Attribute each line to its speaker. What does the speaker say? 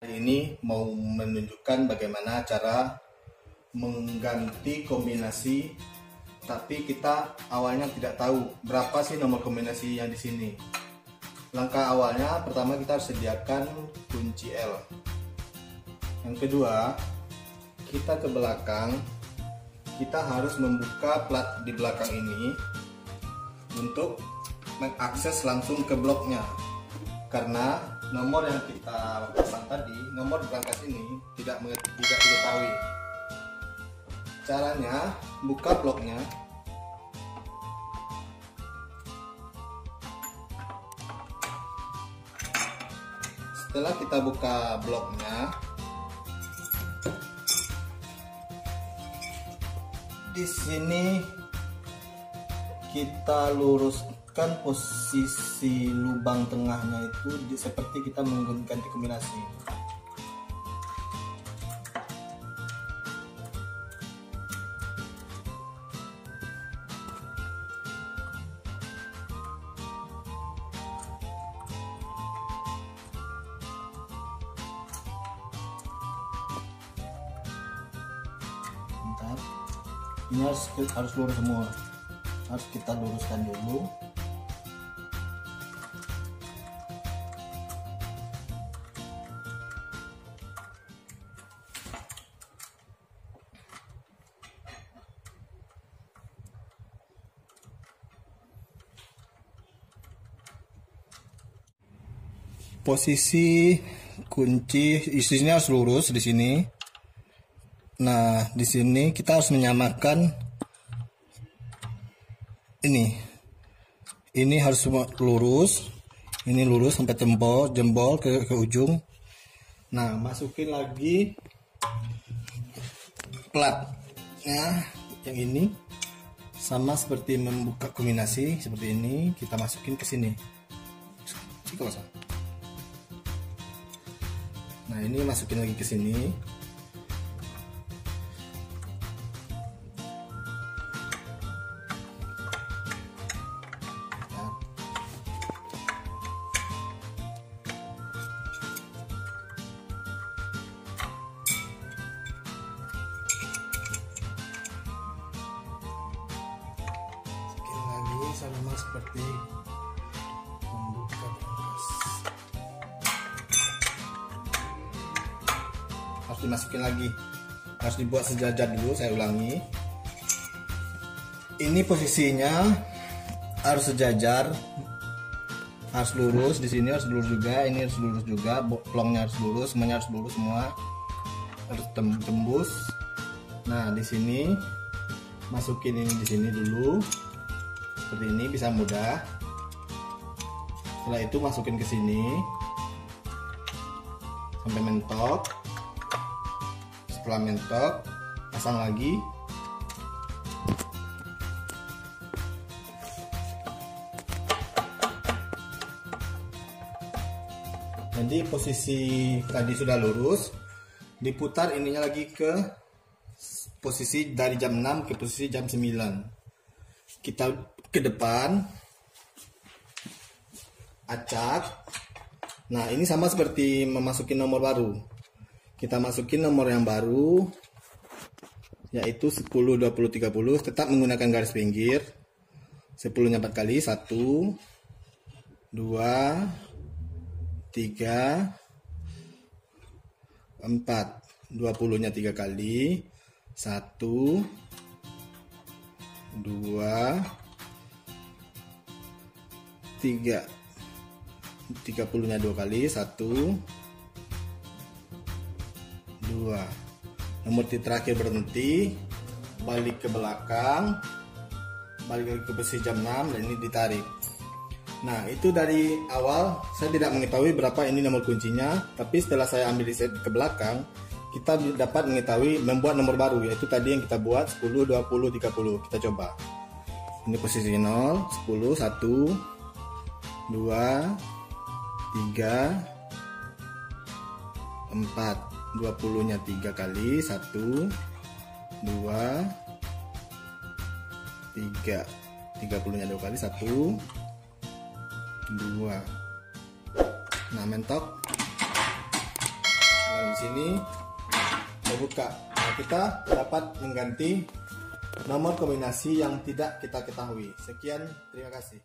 Speaker 1: Hari ini mau menunjukkan bagaimana cara mengganti kombinasi tapi kita awalnya tidak tahu berapa sih nomor kombinasi yang di sini. Langkah awalnya pertama kita harus sediakan kunci L. Yang kedua, kita ke belakang kita harus membuka plat di belakang ini untuk mengakses langsung ke bloknya karena nomor yang kita pasang tadi, nomor berangkas ini tidak tidak diketahui. Caranya buka bloknya. Setelah kita buka bloknya, di sini kita lurus kan posisi lubang tengahnya itu di, seperti kita menggunakan kombinasi. Bentar. ini harus harus lurus semua. Harus kita luruskan dulu posisi kunci isinya harus lurus di sini. Nah, di sini kita harus menyamakan ini. Ini harus lurus. Ini lurus sampai jempol, jempol ke, ke ujung. Nah, masukin lagi platnya yang ini sama seperti membuka kombinasi seperti ini kita masukin ke sini. Nah, ini masukin lagi ke sini. sama seperti dimasukin lagi. Harus dibuat sejajar dulu saya ulangi. Ini posisinya harus sejajar harus lurus. Di sini harus lurus juga ini harus lurus juga plongnya harus lurus semuanya harus lurus semua. Harus tembus. Nah di sini masukin ini di sini dulu. Seperti ini bisa mudah. Setelah itu masukin ke sini. Sampai mentok setelah mentok pasang lagi. Jadi posisi tadi sudah lurus diputar ininya lagi ke posisi dari jam 6 ke posisi jam 9 kita ke depan acak. Nah ini sama seperti memasuki nomor baru kita masukin nomor yang baru yaitu 10 20 30 tetap menggunakan garis pinggir. 10 nya 4 kali 1 2 3 4 20 nya 3 kali 1 2 3 30 nya 2 kali 1 2 nomor terakhir berhenti. Balik ke belakang. Balik lagi ke posisi jam 6 dan ini ditarik. Nah itu dari awal saya tidak mengetahui berapa ini nomor kuncinya tapi setelah saya ambil set ke belakang kita dapat mengetahui membuat nomor baru yaitu tadi yang kita buat 10 20 30 kita coba. Ini posisi 0 10 1 2 3 4 20 nya 3 kali 1 2 3 30 nya 2 kali 1 2 nah mentok. Sini saya buka. Nah, kita dapat mengganti nomor kombinasi yang tidak kita ketahui. Sekian terima kasih